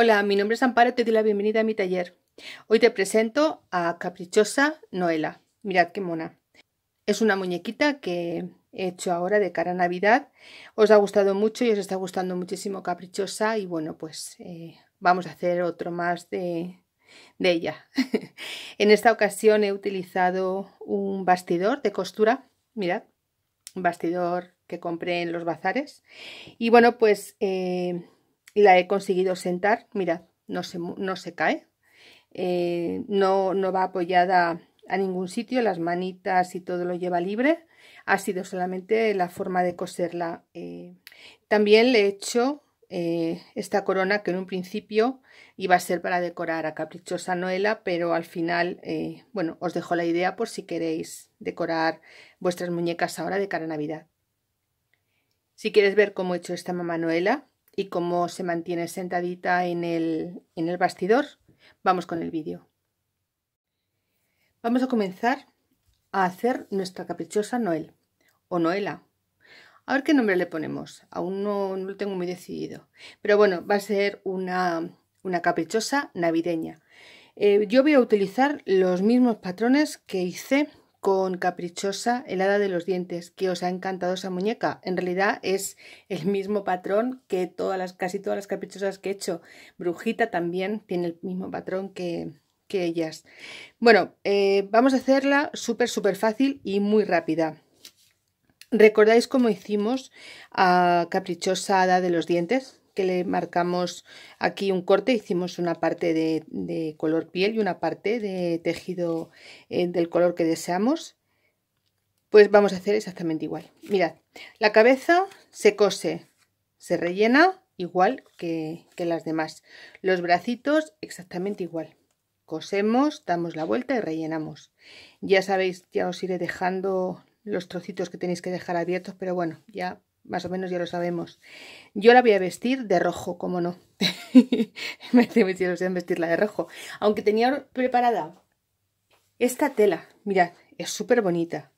Hola, mi nombre es Amparo, te doy la bienvenida a mi taller. Hoy te presento a Caprichosa Noela. Mirad qué mona. Es una muñequita que he hecho ahora de cara a Navidad. Os ha gustado mucho y os está gustando muchísimo Caprichosa y bueno, pues eh, vamos a hacer otro más de, de ella. en esta ocasión he utilizado un bastidor de costura. Mirad, un bastidor que compré en los bazares. Y bueno, pues... Eh, la he conseguido sentar, mirad, no se, no se cae, eh, no, no va apoyada a ningún sitio, las manitas y todo lo lleva libre, ha sido solamente la forma de coserla. Eh. También le he hecho eh, esta corona que en un principio iba a ser para decorar a Caprichosa Noela, pero al final, bueno, os dejo la idea por si queréis decorar vuestras muñecas ahora de cara a Navidad. Si quieres ver cómo he hecho esta mamá Noela, y cómo se mantiene sentadita en el, en el bastidor, vamos con el vídeo. Vamos a comenzar a hacer nuestra caprichosa Noel o Noela. A ver qué nombre le ponemos. Aún no, lo tengo muy decidido. Pero bueno, va a ser una, una caprichosa navideña. Eh, yo voy a utilizar los mismos patrones que hice con Caprichosa helada de los dientes, que os ha encantado esa muñeca. En realidad es el mismo patrón que todas las, casi todas las caprichosas que he hecho. Brujita también tiene el mismo patrón que, que ellas. Bueno, eh, vamos a hacerla súper, súper fácil y muy rápida. ¿Recordáis cómo hicimos a Caprichosa hada de los dientes? Que le marcamos aquí un corte, hicimos una parte de, color piel y una parte de tejido eh, del color que deseamos, pues vamos a hacer exactamente igual. Mirad, la cabeza se cose, se rellena igual que, que las demás. Los bracitos exactamente igual. Cosemos, damos la vuelta y rellenamos. Ya sabéis, ya os iré dejando los trocitos que tenéis que dejar abiertos, pero bueno, ya más o menos ya lo sabemos. Yo la voy a vestir de rojo, como no. Me ilusión vestirla de rojo. Aunque tenía preparada esta tela, mirad, es súper bonita.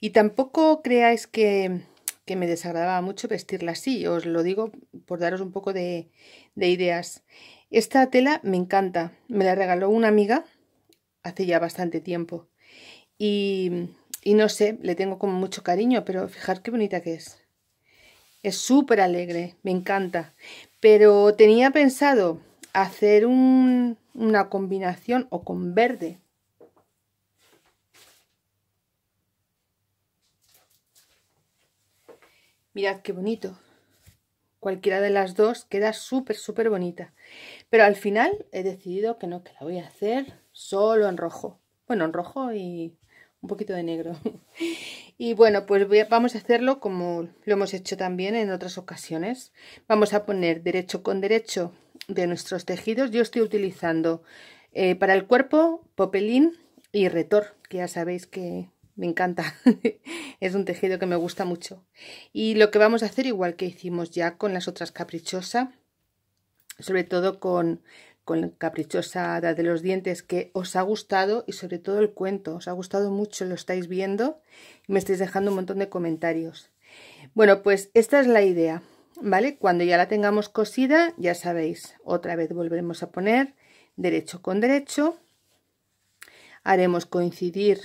Y tampoco creáis que, que, me desagradaba mucho vestirla así, os lo digo por daros un poco de, de ideas. Esta tela me encanta, me la regaló una amiga hace ya bastante tiempo. Y, y no sé, le tengo como mucho cariño, pero fijar qué bonita que es. Es súper alegre, me encanta. Pero tenía pensado hacer una combinación o con verde. Mirad qué bonito. Cualquiera de las dos queda súper, súper bonita. Pero al final he decidido que no, que la voy a hacer solo en rojo. Bueno, en rojo y un poquito de negro. Y bueno, pues vamos a hacerlo como lo hemos hecho también en otras ocasiones. Vamos a poner derecho con derecho de nuestros tejidos. Yo estoy utilizando eh, para el cuerpo popelín y retor, que ya sabéis que me encanta. es un tejido que me gusta mucho. Y lo que vamos a hacer, igual que hicimos ya con las otras caprichosa, sobre todo con con caprichosa hada de los dientes que os ha gustado y sobre todo el cuento. Os ha gustado mucho, lo estáis viendo y me estáis dejando un montón de comentarios. Bueno, pues esta es la idea, ¿vale? Cuando ya la tengamos cosida, ya sabéis, otra vez volveremos a poner derecho con derecho. Haremos coincidir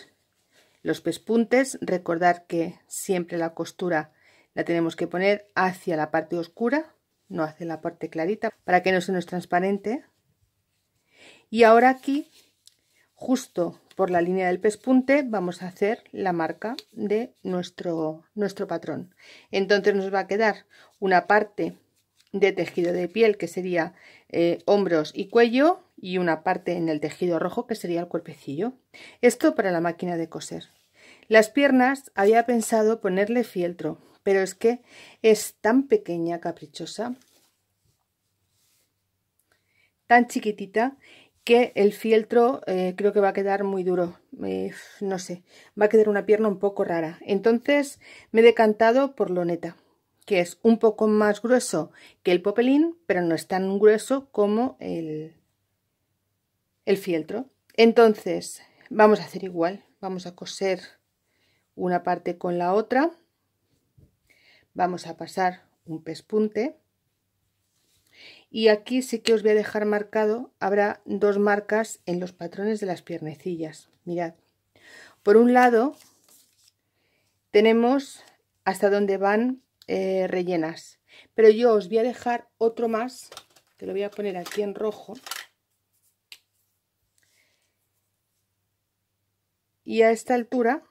los pespuntes. Recordar que siempre la costura la tenemos que poner hacia la parte oscura, no hacia la parte clarita, para que no se nos transparente. Y ahora aquí, justo por la línea del pespunte, vamos a hacer la marca de nuestro, nuestro patrón. Entonces nos va a quedar una parte de tejido de piel que sería eh, hombros y cuello y una parte en el tejido rojo que sería el cuerpecillo. Esto para la máquina de coser. Las piernas había pensado ponerle fieltro, pero es que es tan pequeña, caprichosa, tan chiquitita que el fieltro eh, creo que va a quedar muy duro, no sé, va a quedar una pierna un poco rara. Entonces me he decantado por loneta, que es un poco más grueso que el popelín, pero no es tan grueso como el, el fieltro. Entonces vamos a hacer igual, vamos a coser una parte con la otra, vamos a pasar un pespunte y aquí sí que os voy a dejar marcado habrá dos marcas en los patrones de las piernecillas mirad. Por un lado tenemos hasta donde van eh, rellenas. Pero yo os voy a dejar otro más que lo voy a poner aquí en rojo. Y a esta altura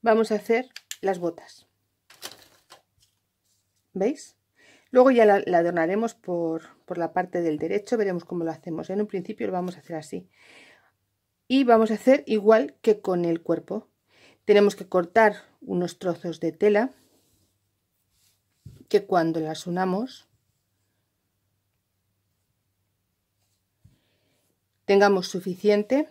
vamos a hacer las botas. ¿veis? Luego ya la, adornaremos por, la parte del derecho, veremos cómo lo hacemos. En un principio lo vamos a hacer así. Y vamos a hacer igual que con el cuerpo. Tenemos que cortar unos trozos de tela que cuando las unamos tengamos suficiente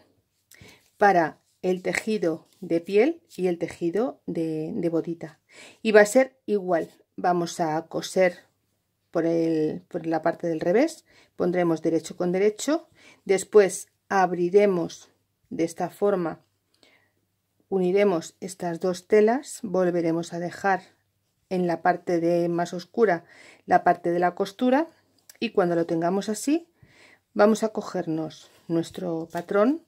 para el tejido de piel y el tejido de, de botita. Y va a ser igual. Vamos a coser por, el, por la parte del revés, pondremos derecho con derecho, después abriremos de esta forma, uniremos estas dos telas, volveremos a dejar en la parte de más oscura la parte de la costura y cuando lo tengamos así vamos a cogernos nuestro patrón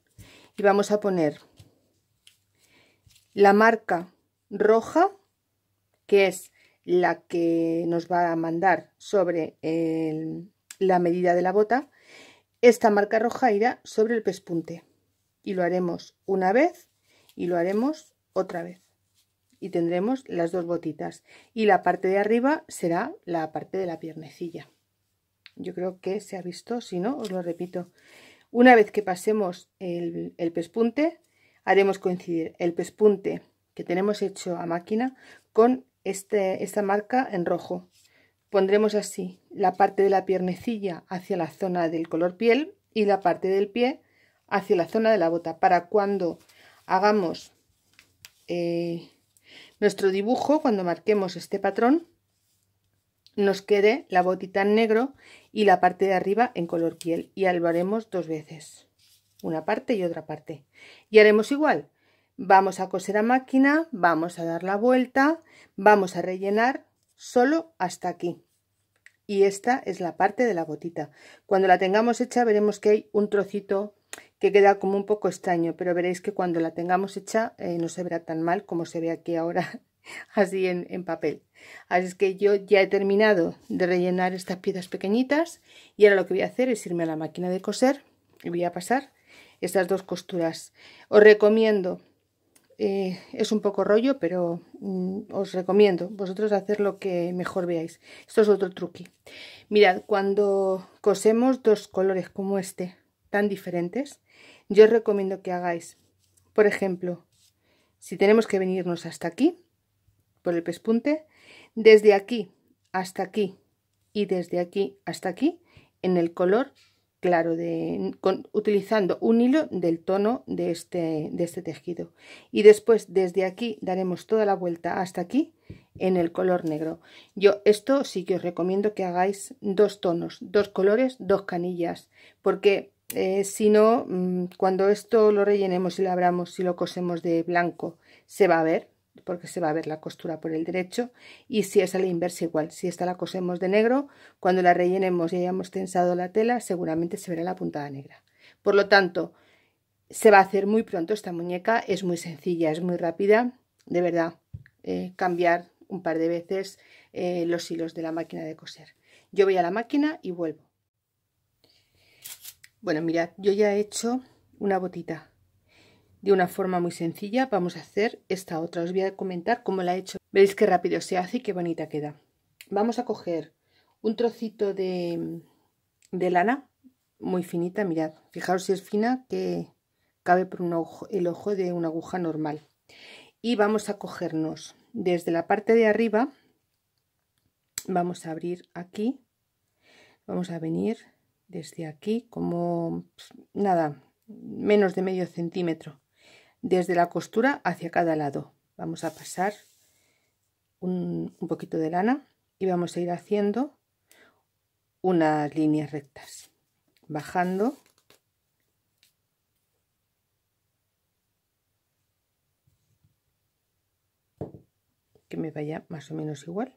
y vamos a poner la marca roja que es la que nos va a mandar sobre la medida de la bota, esta marca roja irá sobre el pespunte. Y lo haremos una vez y lo haremos otra vez. Y tendremos las dos botitas. Y la parte de arriba será la parte de la piernecilla. Yo creo que se ha visto si no os lo repito. Una vez que pasemos el, el pespunte haremos coincidir el pespunte que tenemos hecho a máquina con este, esta marca en rojo. Pondremos así la parte de la piernecilla hacia la zona del color piel y la parte del pie hacia la zona de la bota para cuando hagamos eh, nuestro dibujo, cuando marquemos este patrón, nos quede la botita en negro y la parte de arriba en color piel y lo dos veces una parte y otra parte y haremos igual Vamos a coser a máquina, vamos a dar la vuelta, vamos a rellenar solo hasta aquí. Y esta es la parte de la botita. Cuando la tengamos hecha veremos que hay un trocito que queda como un poco extraño, pero veréis que cuando la tengamos hecha eh, no se verá tan mal como se ve aquí ahora así en, en, papel. Así es que yo ya he terminado de rellenar estas piezas pequeñitas y ahora lo que voy a hacer es irme a la máquina de coser y voy a pasar estas dos costuras. Os recomiendo eh, es un poco rollo, pero mm, os recomiendo vosotros hacer lo que mejor veáis. Esto es otro truqui. Mirad, cuando cosemos dos colores como este, tan diferentes, yo os recomiendo que hagáis, por ejemplo, si tenemos que venirnos hasta aquí, por el pespunte, desde aquí hasta aquí y desde aquí hasta aquí, en el color claro, de, utilizando un hilo del tono de este, de este tejido. Y después desde aquí daremos toda la vuelta hasta aquí en el color negro. Yo esto sí que os recomiendo que hagáis dos tonos, dos colores, dos canillas, porque eh, si no, mm, cuando esto lo rellenemos y lo abramos, si lo cosemos de blanco, se va a ver, porque se va a ver la costura por el derecho y si es a la inversa igual, si esta la cosemos de negro, cuando la rellenemos y hayamos tensado la tela seguramente se verá la puntada negra. Por lo tanto, se va a hacer muy pronto esta muñeca, es muy sencilla, es muy rápida, de verdad, eh, cambiar un par de veces eh, los hilos de la máquina de coser. Yo voy a la máquina y vuelvo. Bueno, mirad, yo ya he hecho una botita de una forma muy sencilla vamos a hacer esta otra. Os voy a comentar cómo la he hecho. Veis qué rápido se hace y qué bonita queda. Vamos a coger un trocito de, de lana muy finita. Mirad, fijaos si es fina que cabe por el ojo de una aguja normal. Y vamos a cogernos desde la parte de arriba. Vamos a abrir aquí. Vamos a venir desde aquí como nada, menos de medio centímetro desde la costura hacia cada lado. Vamos a pasar un, poquito de lana y vamos a ir haciendo unas líneas rectas, bajando que me vaya más o menos igual.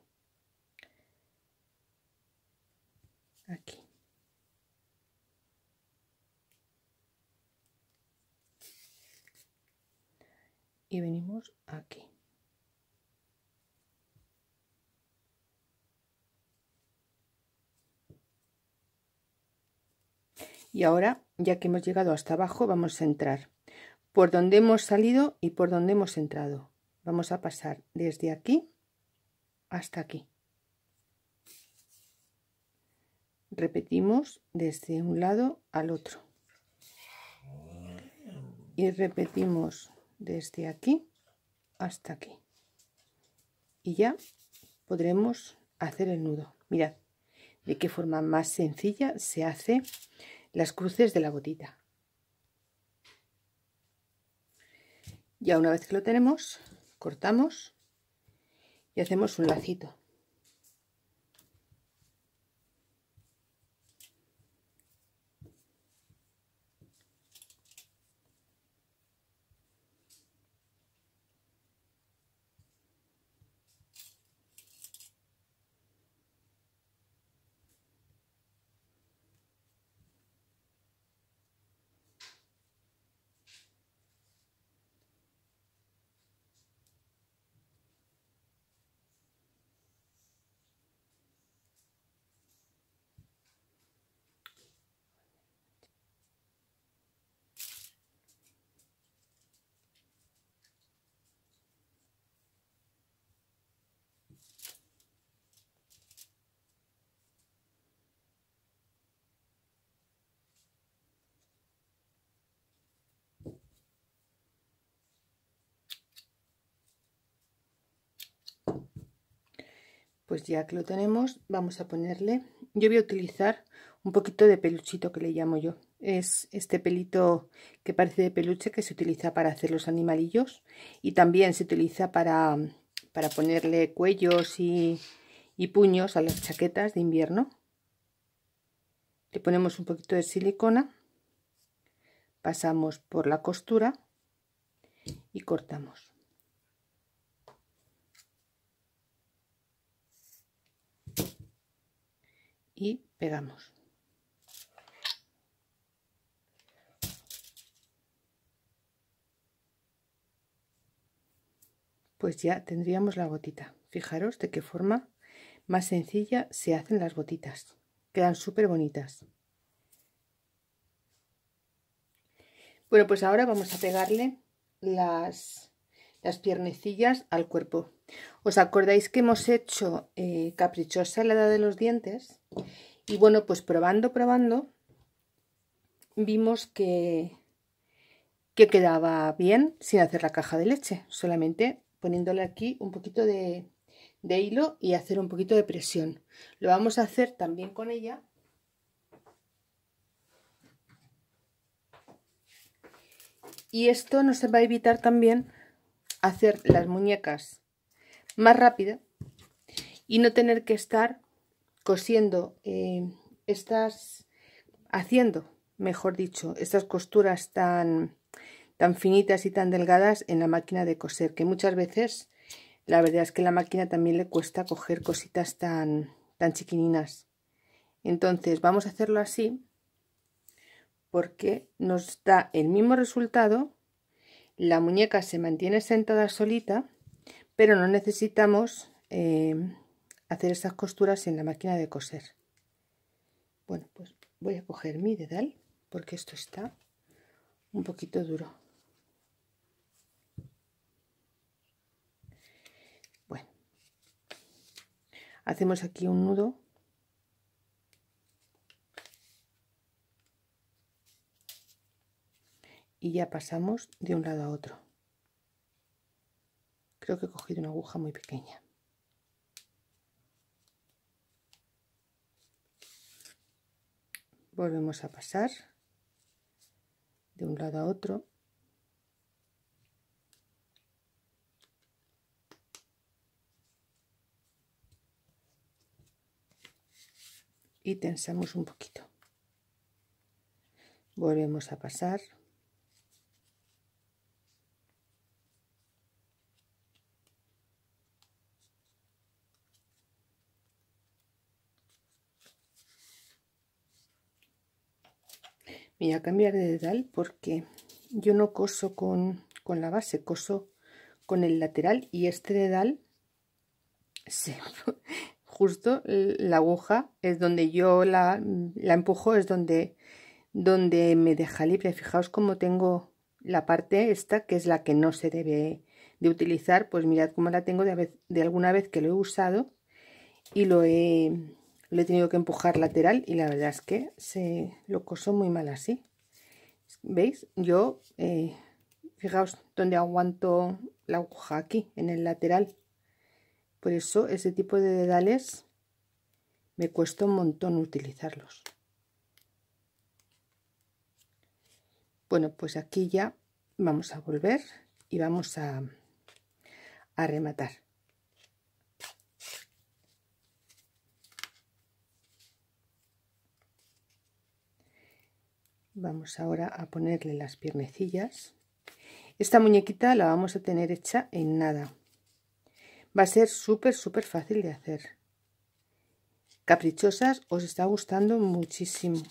aquí y venimos aquí. Y ahora ya que hemos llegado hasta abajo vamos a entrar. Por donde hemos salido y por donde hemos entrado. Vamos a pasar desde aquí hasta aquí. Repetimos desde un lado al otro. Y repetimos desde aquí hasta aquí. Y ya podremos hacer el nudo. Mirad de qué forma más sencilla se hace las cruces de la botita. Ya una vez que lo tenemos cortamos y hacemos un lacito pues ya que lo tenemos vamos a ponerle yo voy a utilizar un poquito de peluchito que le llamo yo. Es este pelito que parece de peluche que se utiliza para hacer los animalillos y también se utiliza para, para ponerle cuellos y, y puños a las chaquetas de invierno. Le ponemos un poquito de silicona pasamos por la costura y cortamos y pegamos. Pues ya tendríamos la gotita. Fijaros de qué forma más sencilla se hacen las botitas. Quedan súper bonitas. Bueno, pues ahora vamos a pegarle las, las piernecillas al cuerpo. ¿Os acordáis que hemos hecho eh, caprichosa helada de los dientes? Y bueno, pues probando, probando, vimos que, que quedaba bien sin hacer la caja de leche, solamente poniéndole aquí un poquito de, de hilo y hacer un poquito de presión. Lo vamos a hacer también con ella. Y esto nos va a evitar también hacer las muñecas más rápida y no tener que estar cosiendo eh, estas, haciendo, mejor dicho, estas costuras tan, tan finitas y tan delgadas en la máquina de coser, que muchas veces la verdad es que la máquina también le cuesta coger cositas tan, tan chiquininas. Entonces vamos a hacerlo así porque nos da el mismo resultado, la muñeca se mantiene sentada solita pero no necesitamos eh, hacer estas costuras en la máquina de coser. Bueno, pues voy a coger mi dedal porque esto está un poquito duro. Bueno, hacemos aquí un nudo y ya pasamos de un lado a otro. Creo que he cogido una aguja muy pequeña. Volvemos a pasar de un lado a otro. Y tensamos un poquito. Volvemos a pasar. A cambiar de dedal porque yo no coso con, con la base, coso con el lateral y este dedal se, justo la aguja es donde yo la, la empujo, es donde, donde me deja libre. Fijaos cómo tengo la parte esta, que es la que no se debe de utilizar, pues mirad cómo la tengo de, de alguna vez que lo he usado y lo he, lo he tenido que empujar lateral y la verdad es que se lo coso muy mal así. ¿Veis? Yo, eh, fijaos donde aguanto la aguja aquí, en el lateral. Por eso ese tipo de dedales me cuesta un montón utilizarlos. Bueno, pues aquí ya vamos a volver y vamos a rematar. Vamos ahora a ponerle las piernecillas. Esta muñequita la vamos a tener hecha en nada. Va a ser súper, súper fácil de hacer. Caprichosas, os está gustando muchísimo.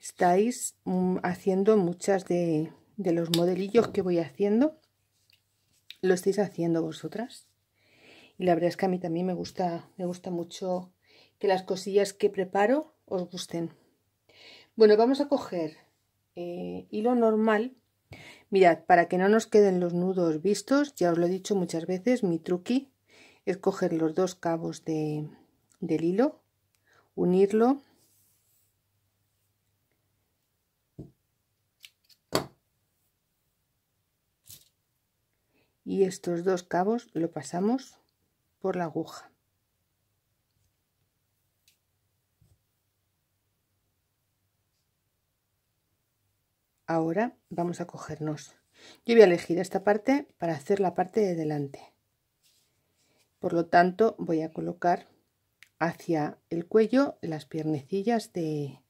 Estáis mm, haciendo muchas de, de los modelillos que voy haciendo. Lo estáis haciendo vosotras. Y la verdad es que a mí también me gusta, me gusta mucho que las cosillas que preparo os gusten. Bueno, vamos a coger eh, hilo normal Mirad, para que no nos queden los nudos vistos, ya os lo he dicho muchas veces, mi truqui es coger los dos cabos de, del hilo, unirlo y estos dos cabos lo pasamos por la aguja. Ahora vamos a cogernos. Yo voy a elegir esta parte para hacer la parte de delante. Por lo tanto, voy a colocar hacia el cuello las piernecillas de,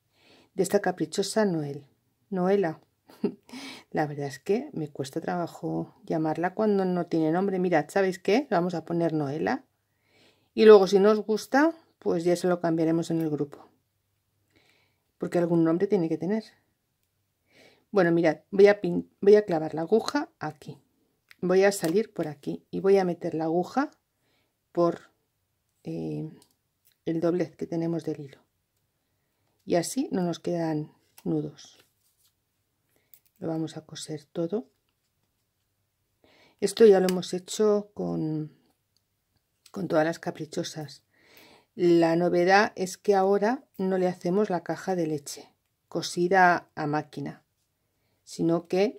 esta caprichosa Noel. Noela. La verdad es que me cuesta trabajo llamarla cuando no tiene nombre. Mirad, ¿sabéis qué? Vamos a poner Noela. Y luego si no os gusta, pues ya se lo cambiaremos en el grupo. Porque algún nombre tiene que tener. Bueno, mirad, voy a, clavar la aguja aquí. Voy a salir por aquí y voy a meter la aguja por eh, el doblez que tenemos del hilo. Y así no nos quedan nudos. Lo vamos a coser todo. Esto ya lo hemos hecho con, con todas las caprichosas. La novedad es que ahora no le hacemos la caja de leche cosida a máquina sino que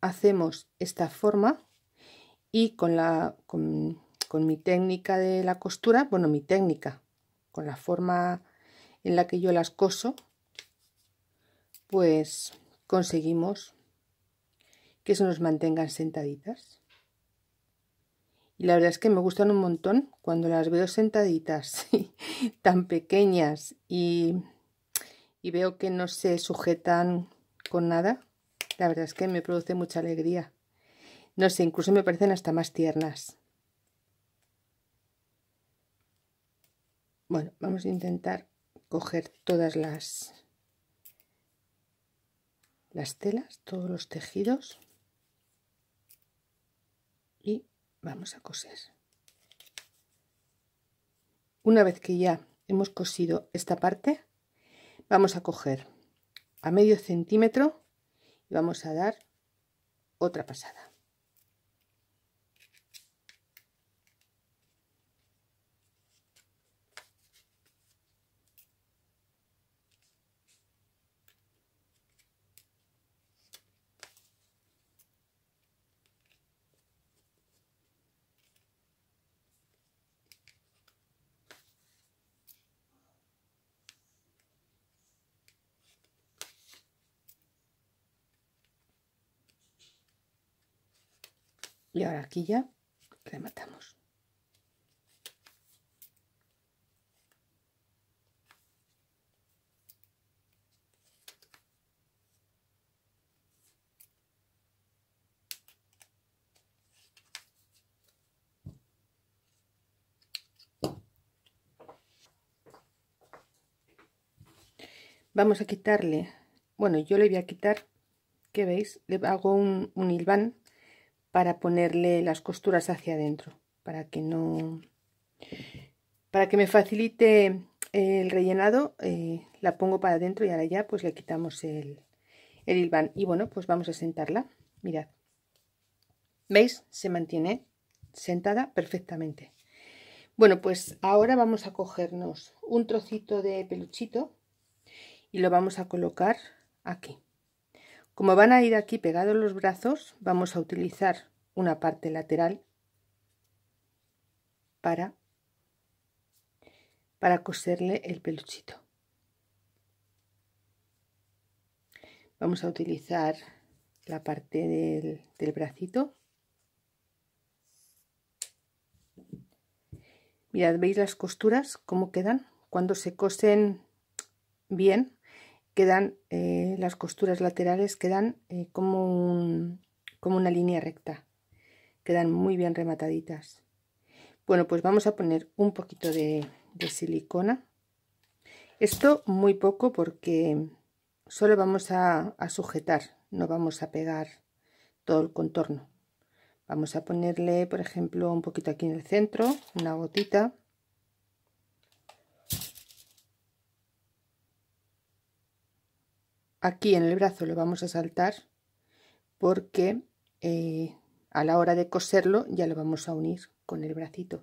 hacemos esta forma y con, la, con, mi técnica de la costura, bueno, mi técnica, con la forma en la que yo las coso, pues conseguimos que se nos mantengan sentaditas. Y la verdad es que me gustan un montón cuando las veo sentaditas, tan pequeñas y, y veo que no se sujetan con nada. La verdad es que me produce mucha alegría. No sé, incluso me parecen hasta más tiernas. Bueno, vamos a intentar coger todas las, las telas, todos los tejidos y vamos a coser. Una vez que ya hemos cosido esta parte, vamos a coger a medio centímetro y vamos a dar otra pasada. y ahora aquí ya rematamos Vamos a quitarle, bueno, yo le voy a quitar, que veis? Le hago un, un hilván para ponerle las costuras hacia adentro, para que no, para que me facilite el rellenado, eh, la pongo para adentro y ahora ya pues le quitamos el, el hilván. Y bueno, pues vamos a sentarla, mirad. ¿Veis? Se mantiene sentada perfectamente. Bueno, pues ahora vamos a cogernos un trocito de peluchito y lo vamos a colocar aquí. Como van a ir aquí pegados los brazos, vamos a utilizar una parte lateral para, para coserle el peluchito. Vamos a utilizar la parte del, del bracito Mirad, ¿veis las costuras? ¿Cómo quedan? Cuando se cosen bien, quedan eh, las costuras laterales, quedan eh, como, como una línea recta. Quedan muy bien remataditas. Bueno, pues vamos a poner un poquito de, de silicona. Esto muy poco porque solo vamos a, a sujetar, no vamos a pegar todo el contorno. Vamos a ponerle, por ejemplo, un poquito aquí en el centro, una gotita. Aquí en el brazo lo vamos a saltar porque eh, a la hora de coserlo ya lo vamos a unir con el bracito.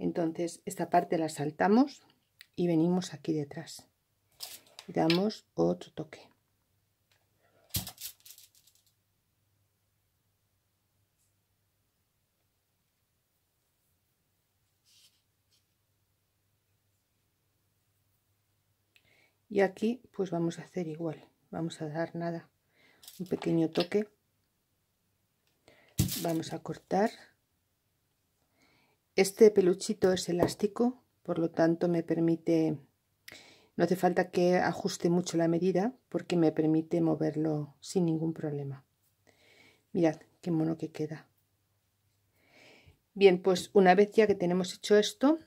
Entonces esta parte la saltamos y venimos aquí detrás. Y damos otro toque. Y aquí pues vamos a hacer igual. Vamos a dar nada. Un pequeño toque. Vamos a cortar. Este peluchito es elástico por lo tanto me permite no hace falta que ajuste mucho la medida porque me permite moverlo sin ningún problema. Mirad qué mono que queda. Bien pues una vez ya que tenemos hecho esto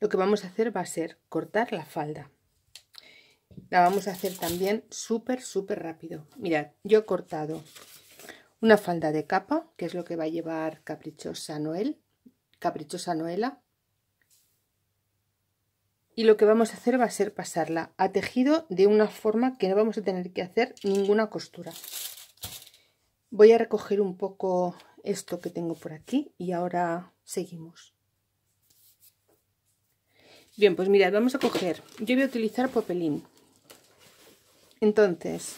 lo que vamos a hacer va a ser cortar la falda. La vamos a hacer también súper, súper rápido. Mirad, yo he cortado una falda de capa, que es lo que va a llevar Caprichosa Noel, Caprichosa Noela. Y lo que vamos a hacer va a ser pasarla a tejido de una forma que no vamos a tener que hacer ninguna costura. Voy a recoger un poco esto que tengo por aquí y ahora seguimos. Bien, pues mirad, vamos a coger, yo voy a utilizar popelín. Entonces,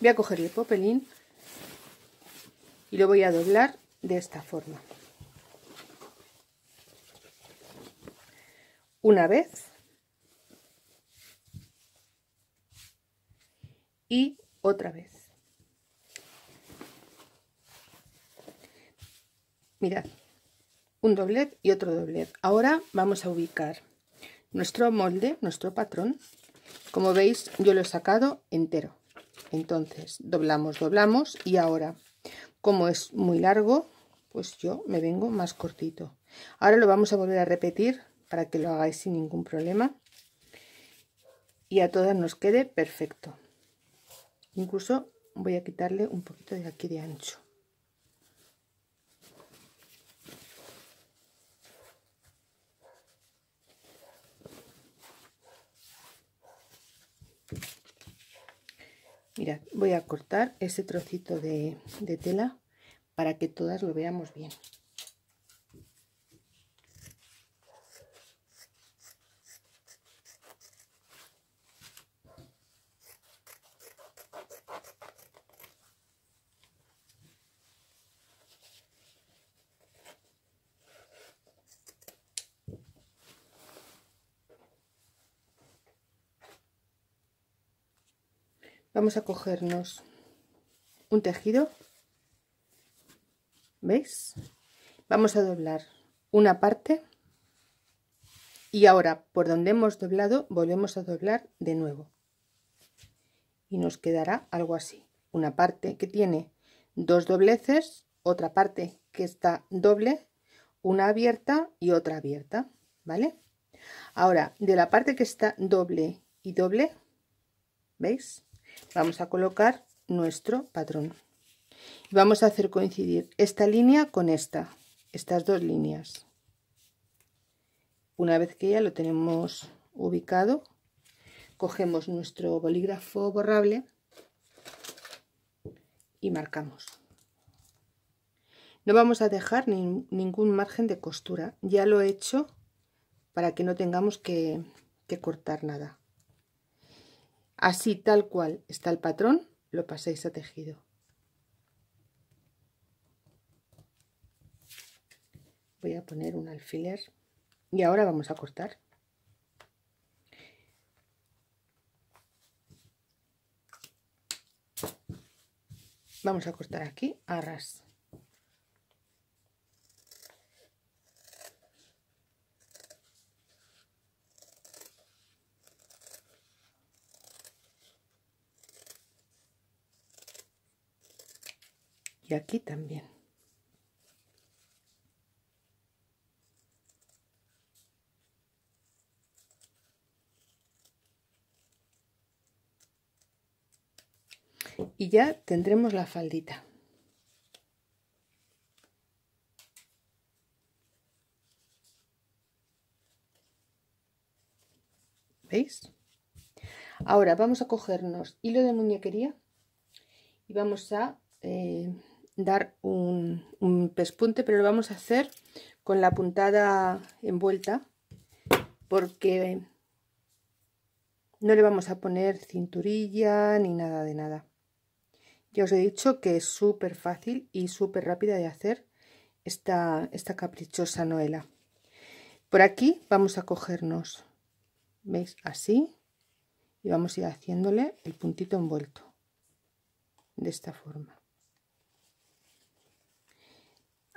voy a coger el popelín y lo voy a doblar de esta forma. Una vez y otra vez. Mirad, un doblez y otro doblez. Ahora vamos a ubicar nuestro molde, nuestro patrón, como veis yo lo he sacado entero. Entonces doblamos, doblamos y ahora como es muy largo, pues yo me vengo más cortito. Ahora lo vamos a volver a repetir para que lo hagáis sin ningún problema y a todas nos quede perfecto. Incluso voy a quitarle un poquito de aquí de ancho. Mirad, voy a cortar ese trocito de, de tela para que todas lo veamos bien. Vamos a cogernos un tejido ¿veis? vamos a doblar una parte y ahora por donde hemos doblado volvemos a doblar de nuevo y nos quedará algo así una parte que tiene dos dobleces otra parte que está doble una abierta y otra abierta ¿vale? Ahora, de la parte que está doble y doble, ¿veis? Vamos a colocar nuestro patrón. Y vamos a hacer coincidir esta línea con esta, estas dos líneas. Una vez que ya lo tenemos ubicado, cogemos nuestro bolígrafo borrable y marcamos. No vamos a dejar ningún margen de costura. Ya lo he hecho para que no tengamos que, que cortar nada. Así tal cual está el patrón, lo pasáis a tejido. Voy a poner un alfiler y ahora vamos a cortar. Vamos a cortar aquí a ras. Y aquí también. Y ya tendremos la faldita. ¿Veis? Ahora vamos a cogernos hilo de muñequería y vamos a eh, dar un, pespunte, pero lo vamos a hacer con la puntada envuelta porque no le vamos a poner cinturilla ni nada de nada. Ya os he dicho que es súper fácil y súper rápida de hacer esta, esta caprichosa noela. Por aquí vamos a cogernos, ¿veis? Así. Y vamos a ir haciéndole el puntito envuelto. De esta forma.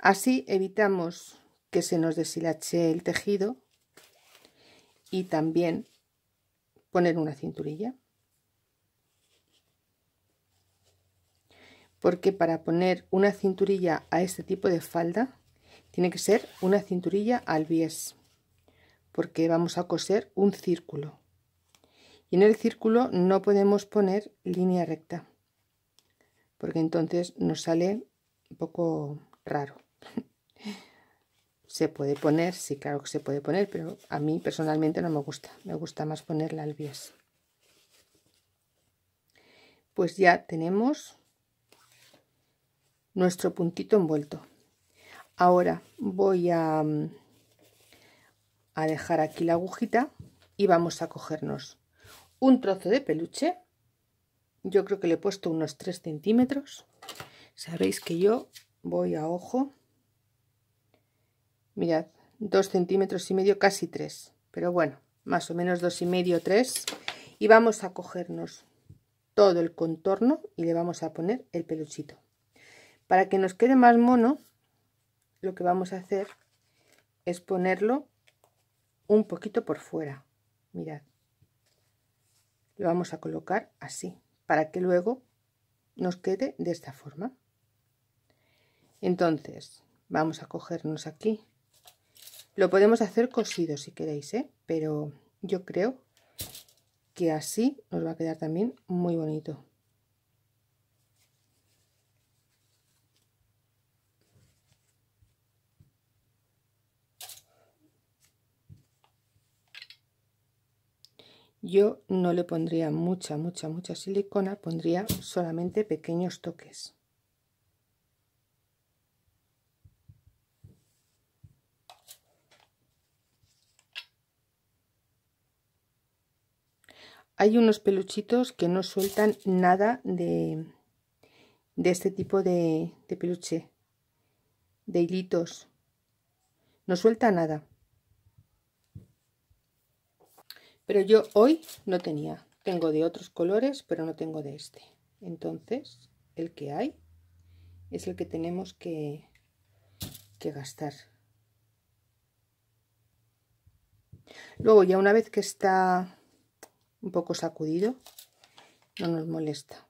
Así evitamos que se nos deshilache el tejido y también poner una cinturilla. Porque para poner una cinturilla a este tipo de falda tiene que ser una cinturilla al bies porque vamos a coser un círculo y en el círculo no podemos poner línea recta porque entonces nos sale un poco raro se puede poner, sí, claro que se puede poner, pero a mí personalmente no me gusta. Me gusta más ponerla al bies. Pues ya tenemos nuestro puntito envuelto. Ahora voy a, a dejar aquí la agujita y vamos a cogernos un trozo de peluche. Yo creo que le he puesto unos 3 centímetros. Sabéis que yo voy a ojo mirad, dos centímetros y medio, casi tres, pero bueno, más o menos dos y medio, tres, y vamos a cogernos todo el contorno y le vamos a poner el peluchito. Para que nos quede más mono, lo que vamos a hacer es ponerlo un poquito por fuera, mirad, lo vamos a colocar así, para que luego nos quede de esta forma. Entonces, vamos a cogernos aquí lo podemos hacer cosido si queréis, ¿eh? pero yo creo que así nos va a quedar también muy bonito. Yo no le pondría mucha, mucha, mucha silicona, pondría solamente pequeños toques. Hay unos peluchitos que no sueltan nada de, de este tipo de, peluche, de hilitos. No suelta nada. Pero yo hoy no tenía. Tengo de otros colores, pero no tengo de este. Entonces, el que hay es el que tenemos que, que gastar. Luego, ya una vez que está un poco sacudido, no nos molesta.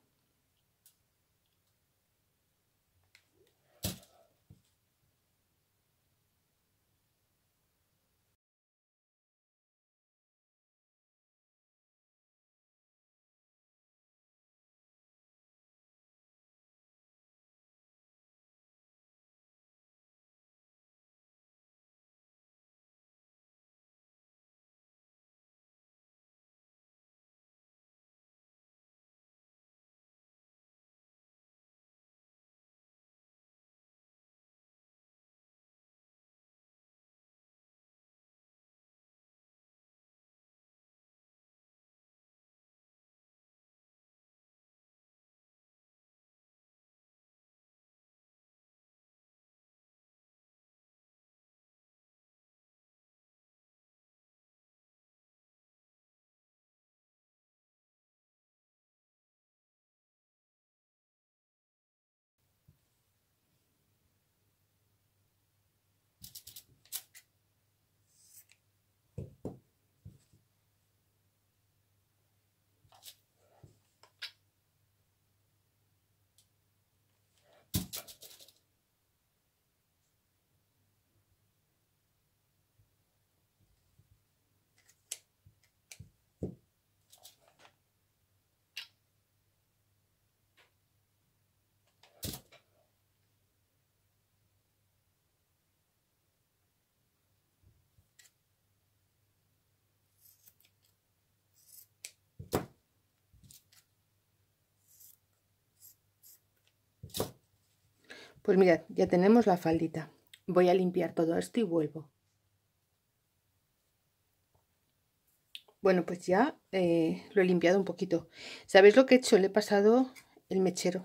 Pues mirad, ya tenemos la faldita. Voy a limpiar todo esto y vuelvo. Bueno, pues ya eh, lo he limpiado un poquito. ¿Sabéis lo que he hecho? Le he pasado el mechero.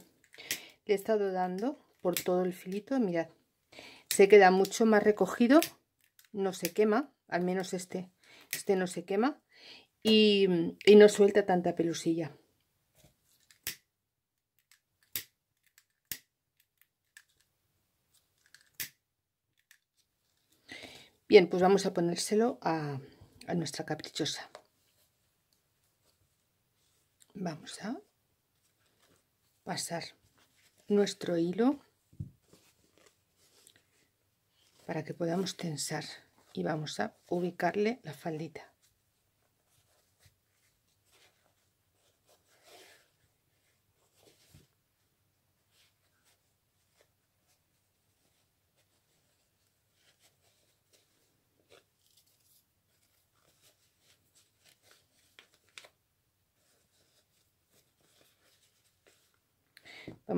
Le he estado dando por todo el filito. Mirad, se queda mucho más recogido. No se quema, al menos este. Este no se quema. Y, y no suelta tanta pelusilla. Bien, pues vamos a ponérselo a, a nuestra caprichosa. Vamos a pasar nuestro hilo para que podamos tensar y vamos a ubicarle la faldita.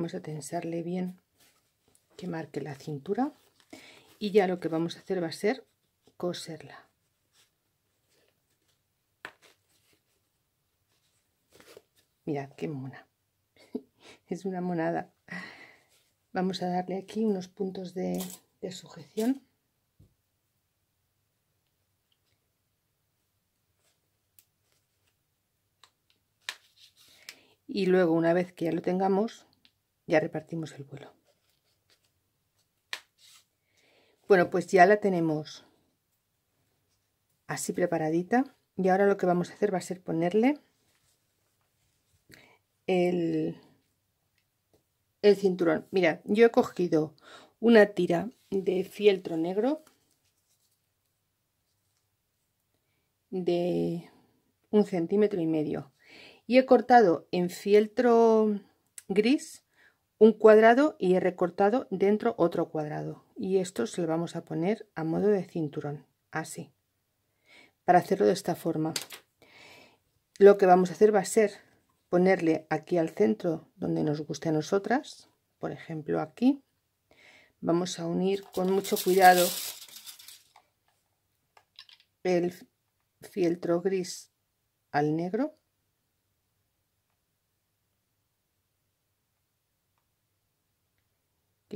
Vamos a tensarle bien que marque la cintura y ya lo que vamos a hacer va a ser coserla. Mirad qué mona. Es una monada. Vamos a darle aquí unos puntos de, de sujeción. Y luego una vez que ya lo tengamos ya repartimos el vuelo. Bueno, pues ya la tenemos así preparadita y ahora lo que vamos a hacer va a ser ponerle el, el cinturón. Mira, yo he cogido una tira de fieltro negro de un centímetro y medio y he cortado en fieltro gris un cuadrado y he recortado dentro otro cuadrado. Y esto se lo vamos a poner a modo de cinturón así. Para hacerlo de esta forma lo que vamos a hacer va a ser ponerle aquí al centro donde nos guste a nosotras por ejemplo aquí. Vamos a unir con mucho cuidado el fieltro gris al negro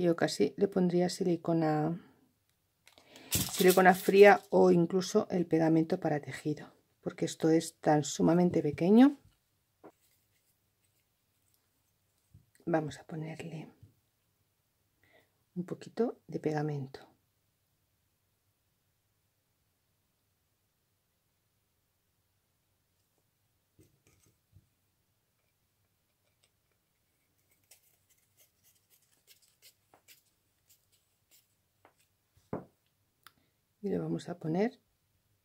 yo casi le pondría silicona silicona fría o incluso el pegamento para tejido porque esto es tan sumamente pequeño. Vamos a ponerle un poquito de pegamento y lo vamos a poner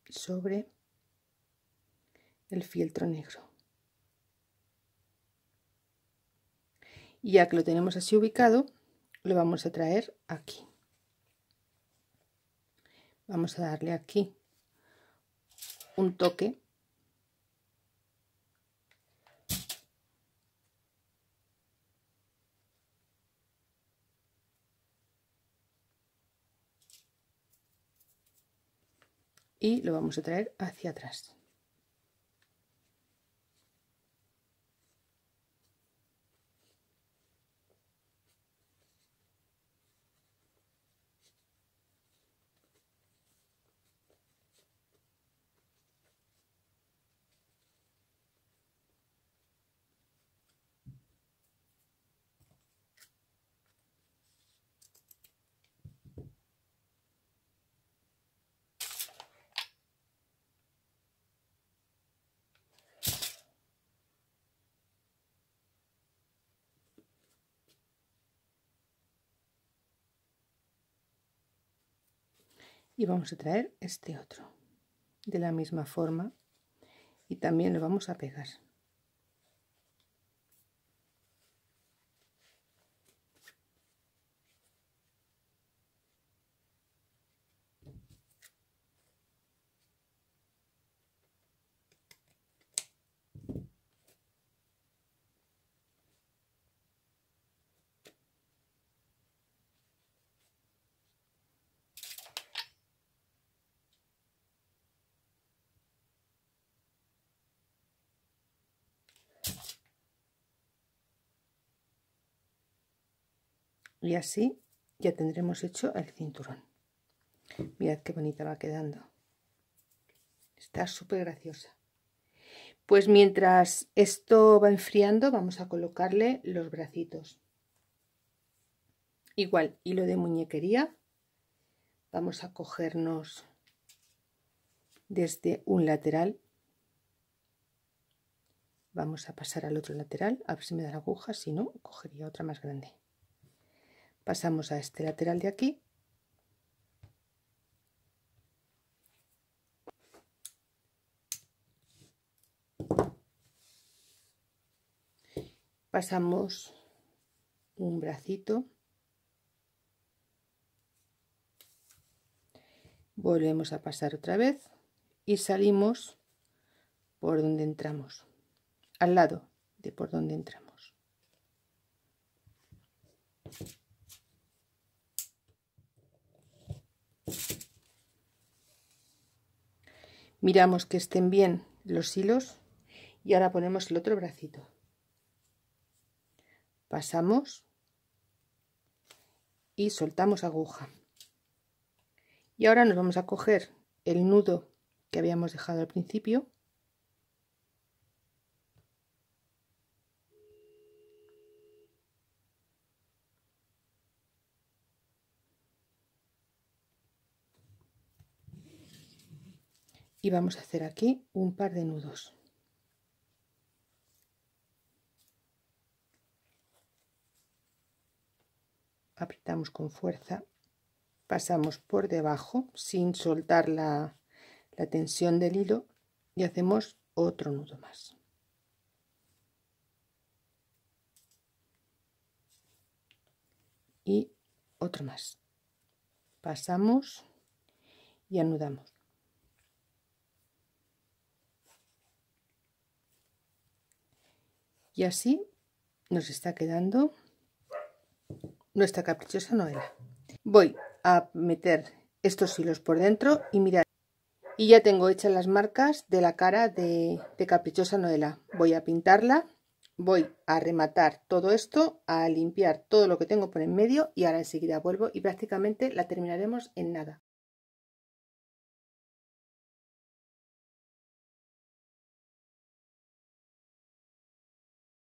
sobre el fieltro negro. Y ya que lo tenemos así ubicado, lo vamos a traer aquí. Vamos a darle aquí un toque y lo vamos a traer hacia atrás. Y vamos a traer este otro de la misma forma y también lo vamos a pegar y así ya tendremos hecho el cinturón. Mirad qué bonita va quedando. Está súper graciosa. Pues mientras esto va enfriando vamos a colocarle los bracitos. Igual hilo de muñequería vamos a cogernos desde un lateral. Vamos a pasar al otro lateral a ver si me da la aguja si no cogería otra más grande pasamos a este lateral de aquí. Pasamos un bracito. Volvemos a pasar otra vez y salimos por donde entramos al lado de por donde entramos miramos que estén bien los hilos y ahora ponemos el otro bracito. Pasamos y soltamos aguja. Y ahora nos vamos a coger el nudo que habíamos dejado al principio y vamos a hacer aquí un par de nudos. Apretamos con fuerza. Pasamos por debajo sin soltar la, tensión del hilo y hacemos otro nudo más. Y otro más. Pasamos y anudamos y así nos está quedando nuestra caprichosa novela. Voy a meter estos hilos por dentro y mirar. Y ya tengo hechas las marcas de la cara de, caprichosa Noela voy a pintarla voy a rematar todo esto a limpiar todo lo que tengo por en medio y ahora enseguida vuelvo y prácticamente la terminaremos en nada